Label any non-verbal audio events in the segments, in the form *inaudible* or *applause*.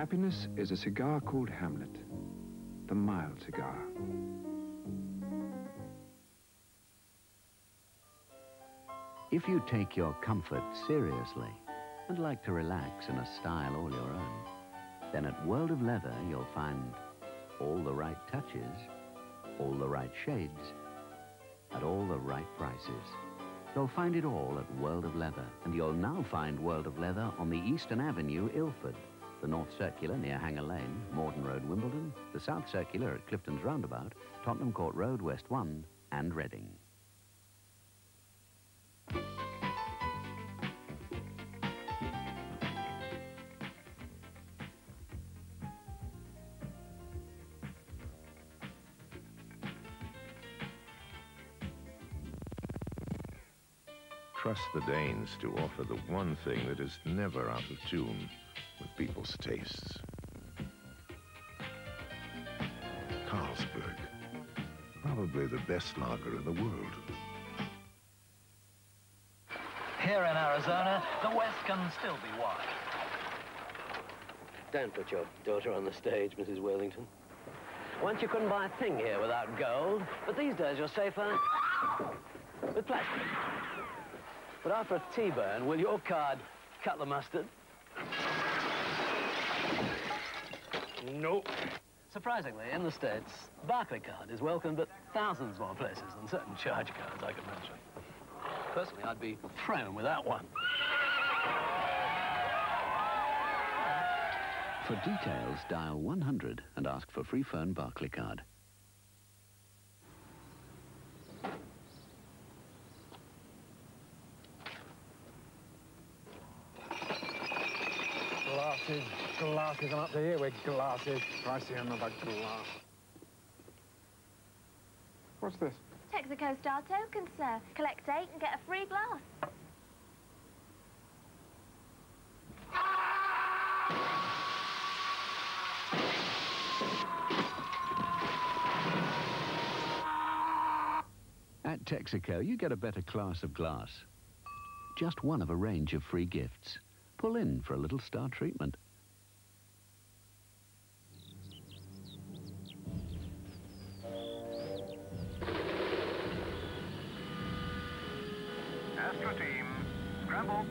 Happiness is a cigar called Hamlet, the mild cigar. If you take your comfort seriously and like to relax in a style all your own, then at World of Leather you'll find all the right touches, all the right shades, at all the right prices. You'll find it all at World of Leather, and you'll now find World of Leather on the Eastern Avenue, Ilford, the North Circular near Hanger Lane, Morden Road, Wimbledon, the South Circular at Clifton's Roundabout, Tottenham Court Road, West 1, and Reading. trust the Danes to offer the one thing that is never out of tune people's tastes. Carlsberg, probably the best lager in the world. Here in Arizona, the West can still be wide. Don't put your daughter on the stage, Mrs. Worthington. Once you couldn't buy a thing here without gold, but these days you're safer with plastic. But after a T-burn, will your card cut the mustard? Nope. Surprisingly, in the States, Barclaycard is welcomed at thousands more places than certain charge cards I can mention. Personally, I'd be thrown without one. For details, dial 100 and ask for free phone Barclaycard. Glasses. I'm up to here with glasses. Pricey another glass. What's this? Texaco Star token, sir. Collect eight and get a free glass. At Texaco, you get a better class of glass. Just one of a range of free gifts. Pull in for a little star treatment. Astro team, scramble.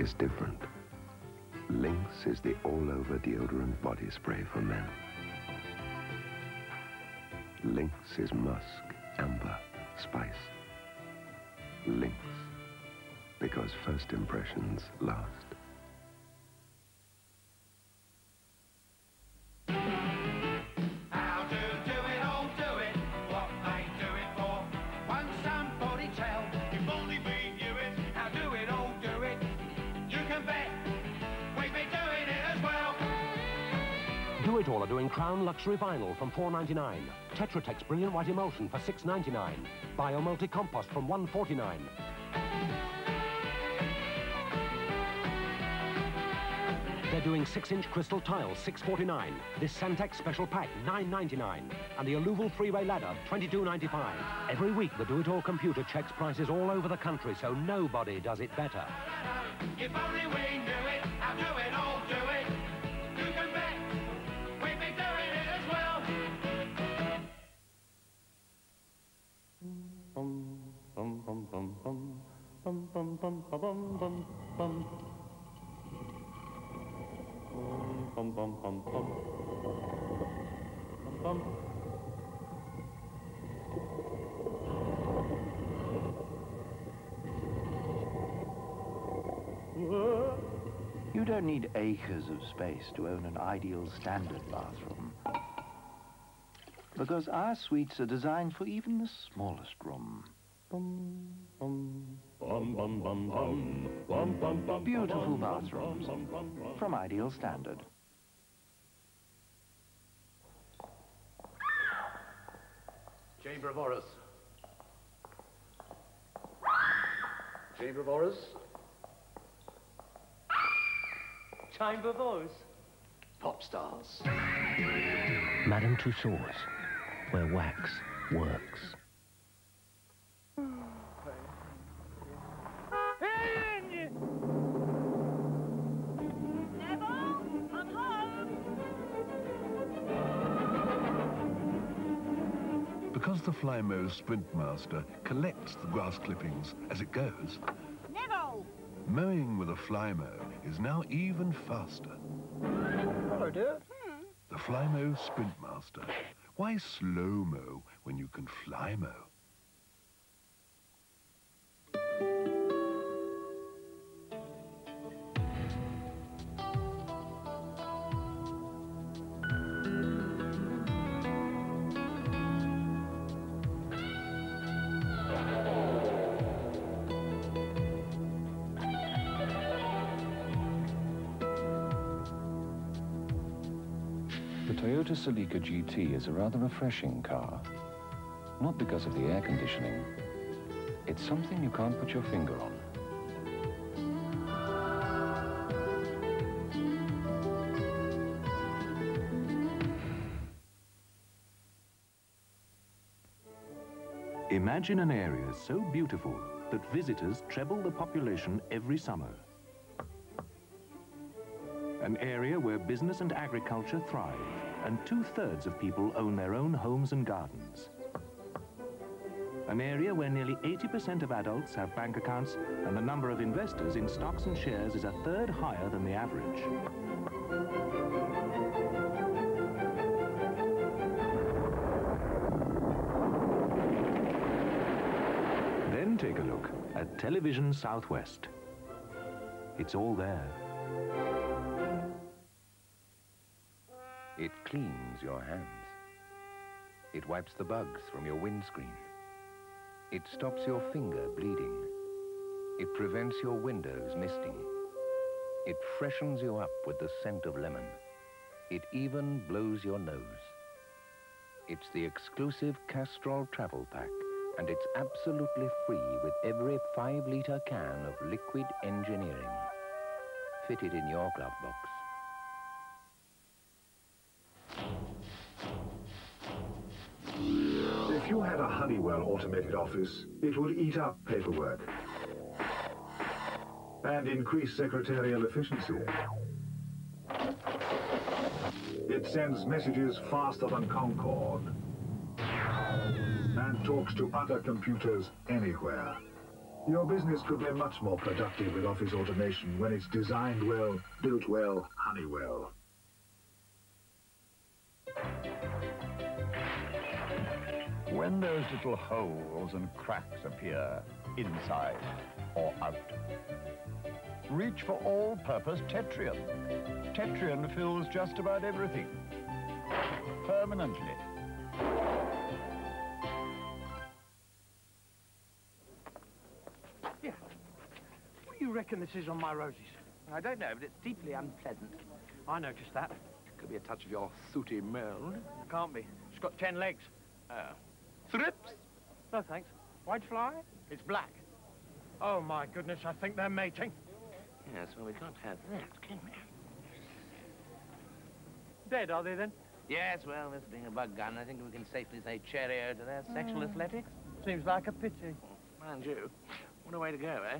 Is different. Lynx is the all-over deodorant body spray for men. Lynx is musk, amber, spice. Lynx, because first impressions last. Do It All are doing Crown Luxury Vinyl from $4.99. Tetra Tech's Brilliant White Emulsion for $6.99. Bio Multi Compost from $1.49. They're doing 6-inch crystal tiles, $6.49. This Santex special pack, $9.99. And the Alluval three-way ladder, $22.95. Every week, the Do It All computer checks prices all over the country, so nobody does it better. If only we knew it, how do it, all bum. Bum, bum, bum, bum, bum, bum. Bum, bum, bum, bum. Bum, bum. You don't don't need acres of space to own an ideal standard bathroom. Because our suites are designed for even the smallest room. Beautiful bathrooms from Ideal Standard. Chamber of Horrors. Chamber of Horrors. Chamber of Horrors. Pop stars. Madame Tussauds, where wax works. Because the Flymo Sprintmaster collects the grass clippings as it goes, Neville! mowing with a Flymo is now even faster. Hello, dear. Hmm. The Flymo Sprintmaster. Why slow-mo when you can fly-mo? Toyota Celica GT is a rather refreshing car. Not because of the air conditioning. It's something you can't put your finger on. Imagine an area so beautiful that visitors treble the population every summer. An area where business and agriculture thrive, and two-thirds of people own their own homes and gardens. An area where nearly 80% of adults have bank accounts, and the number of investors in stocks and shares is a third higher than the average. Then take a look at Television Southwest. It's all there. Cleans your hands. It wipes the bugs from your windscreen. It stops your finger bleeding. It prevents your windows misting. It freshens you up with the scent of lemon. It even blows your nose. It's the exclusive Castrol Travel Pack, and it's absolutely free with every five-litre can of liquid engineering. Fitted in your glove box. Honeywell automated office, it would eat up paperwork and increase secretarial efficiency. It sends messages faster than Concorde and talks to other computers anywhere. Your business could be much more productive with office automation when it's designed well, built well, Honeywell. When those little holes and cracks appear, inside or out, reach for all-purpose Tetrion. Tetrion fills just about everything. Permanently. Yeah. What do you reckon this is on my roses? I don't know, but it's deeply unpleasant. I noticed that. Could be a touch of your sooty mold. Can't be. It's got ten legs. Oh. Thrips? No, thanks. White fly? It's black. Oh, my goodness, I think they're mating. Yes, well, we can't have that, can we? Dead, are they, then? Yes, well, this being a bug gun, I think we can safely say cheerio to their sexual Mm. athletics. Seems like a pity. Mind you, what a way to go, eh?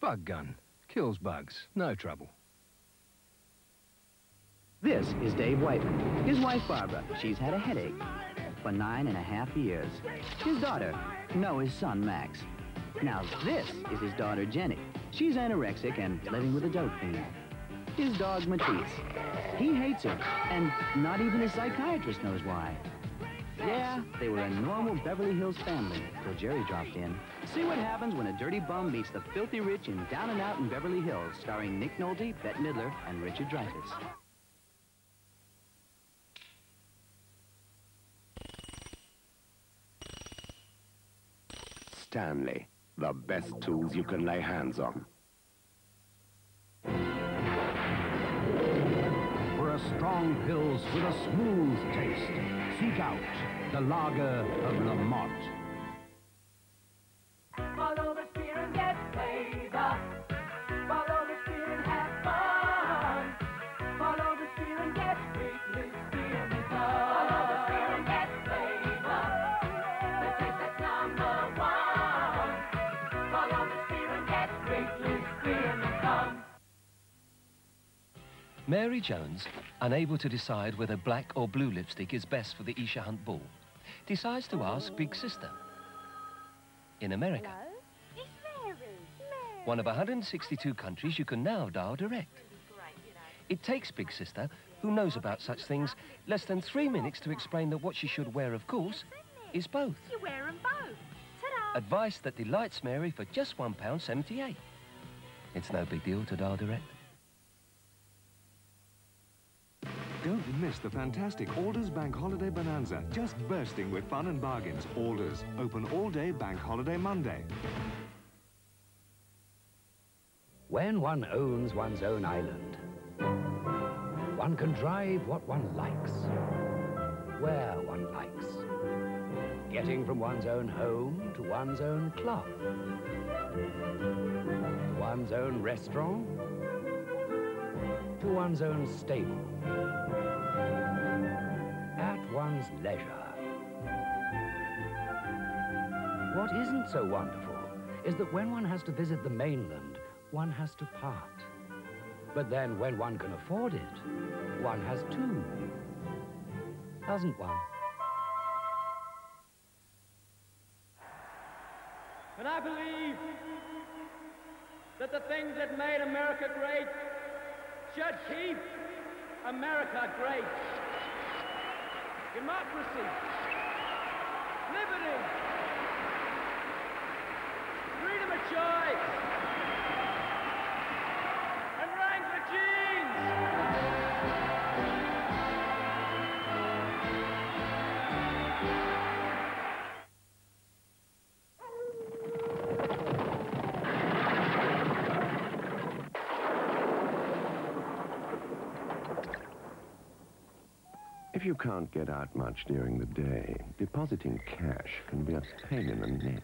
Bug gun. Kills bugs. No trouble. This is Dave Whiteman. His wife, Barbara, she's had a headache for nine and a half years. His daughter, no, his son, Max. Now, this is his daughter, Jenny. She's anorexic and living with a dope fiend. His dog, Matisse. He hates her, and not even a psychiatrist knows why. Yeah, they were a normal Beverly Hills family till Jerry dropped in. See what happens when a dirty bum meets the filthy rich in Down and Out in Beverly Hills, starring Nick Nolte, Bette Midler, and Richard Dreyfuss. Stanley, the best tools you can lay hands on. For a strong pills with a smooth taste, seek out the Lager of Lamot. Mary Jones, unable to decide whether black or blue lipstick is best for the Isha Hunt ball, decides to ask Big Sister. In America, It's Mary. Mary. one of 162 countries you can now dial direct. It takes Big Sister, who knows about such things, less than three minutes to explain that what she should wear, of course, is both. You wear them both. Advice that delights Mary for just £1.78. It's no big deal to dial direct. Don't miss the fantastic Allders Bank Holiday Bonanza, just bursting with fun and bargains. Allders, open all day Bank Holiday Monday. When one owns one's own island, one can drive what one likes, where one likes, getting from one's own home to one's own club, one's own restaurant, to one's own stable, at one's leisure. What isn't so wonderful is that when one has to visit the mainland, one has to part. But then when one can afford it, one has two. Doesn't one? And I believe that the things that made America great should keep America great. Democracy, liberty, freedom of choice, you can't get out much during the day, depositing cash can be a pain in the neck.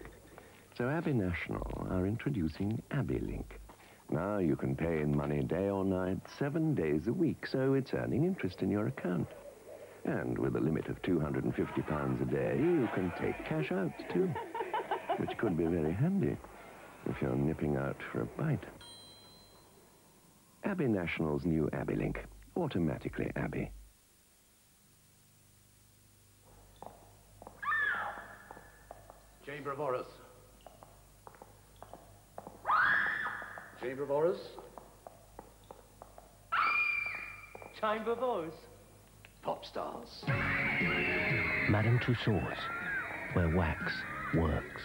So Abbey National are introducing Abbey Link. Now you can pay in money day or night, seven days a week, so it's earning interest in your account. And with a limit of £250 a day, you can take cash out, too, *laughs* which could be very handy if you're nipping out for a bite. Abbey National's new Abbey Link, automatically Abbey. Chamber of Horrors. Chamber of Horrors. Chamber of Horrors. Pop stars. Madame Tussauds, where wax works.